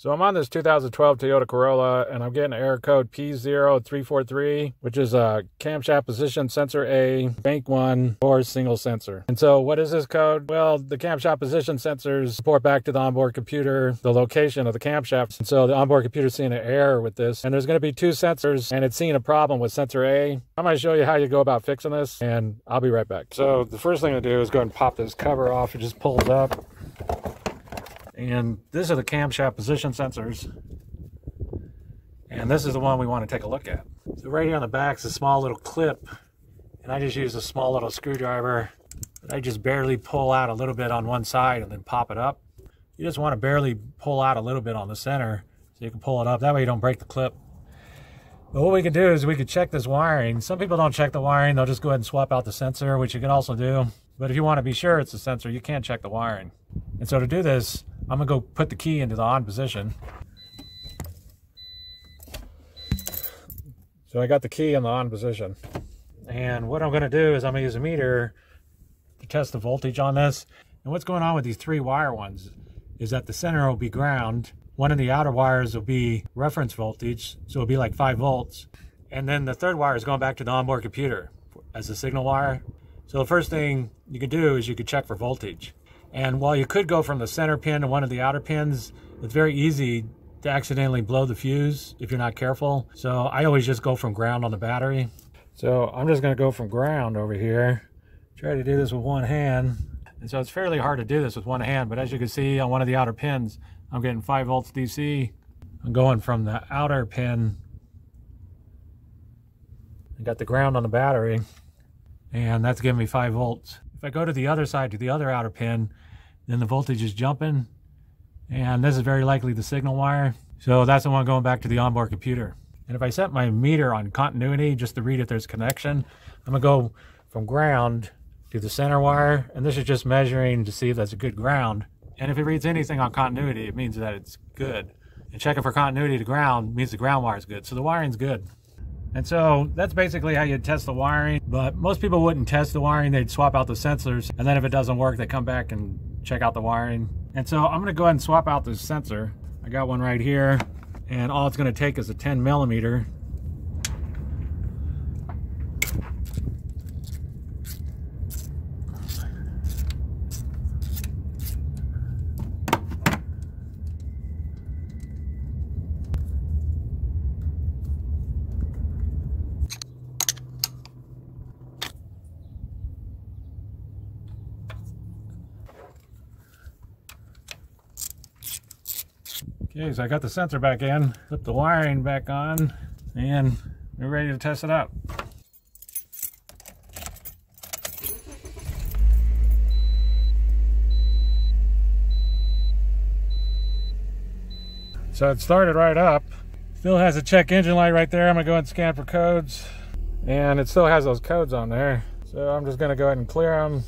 So I'm on this 2012 Toyota Corolla and I'm getting error code P0343, which is a camshaft position sensor A, bank one, or single sensor. And so what is this code? Well, the camshaft position sensors report back to the onboard computer the location of the camshaft. And so the onboard computer seeing an error with this. And there's going to be two sensors and it's seeing a problem with sensor A. I'm to show you how you go about fixing this and I'll be right back. So the first thing to do is go and pop this cover off. It just pulls up. And these are the camshaft position sensors. And this is the one we want to take a look at. So right here on the back is a small little clip. And I just use a small little screwdriver. I just barely pull out a little bit on one side and then pop it up. You just want to barely pull out a little bit on the center so you can pull it up. That way you don't break the clip. But what we can do is we could check this wiring. Some people don't check the wiring. They'll just go ahead and swap out the sensor, which you can also do. But if you want to be sure it's a sensor, you can't check the wiring. And so to do this, I'm gonna go put the key into the on position. So I got the key in the on position. And what I'm gonna do is I'm gonna use a meter to test the voltage on this. And what's going on with these three wire ones is that the center will be ground. One of the outer wires will be reference voltage, so it'll be like five volts. And then the third wire is going back to the onboard computer as a signal wire. So the first thing you could do is you could check for voltage. And while you could go from the center pin to one of the outer pins, it's very easy to accidentally blow the fuse if you're not careful. So I always just go from ground on the battery. So I'm just gonna go from ground over here. Try to do this with one hand. And so it's fairly hard to do this with one hand, but as you can see on one of the outer pins, I'm getting five volts DC. I'm going from the outer pin. I got the ground on the battery and that's giving me five volts. If I go to the other side, to the other outer pin, then the voltage is jumping. And this is very likely the signal wire. So that's the one going back to the onboard computer. And if I set my meter on continuity just to read if there's connection, I'm gonna go from ground to the center wire. And this is just measuring to see if that's a good ground. And if it reads anything on continuity, it means that it's good. And checking for continuity to ground means the ground wire is good. So the wiring's good. And so that's basically how you test the wiring. But most people wouldn't test the wiring. They'd swap out the sensors. And then if it doesn't work, they come back and check out the wiring. And so I'm to go ahead and swap out this sensor. I got one right here. And all it's to take is a 10 millimeter So I got the sensor back in, put the wiring back on, and we're ready to test it out. So it started right up. Still has a check engine light right there. I'm gonna go ahead and scan for codes. And it still has those codes on there. So I'm just gonna go ahead and clear them.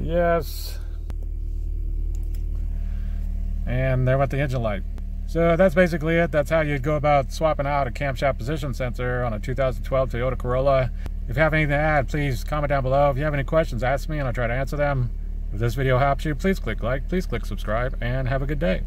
Yes and there went the engine light. So that's basically it. That's how you go about swapping out a camshaft position sensor on a 2012 Toyota Corolla. If you have anything to add, please comment down below. If you have any questions, ask me and I'll try to answer them. If this video helps you, please click like, please click subscribe, and have a good day.